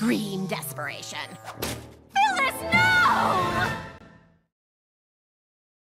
Extreme desperation.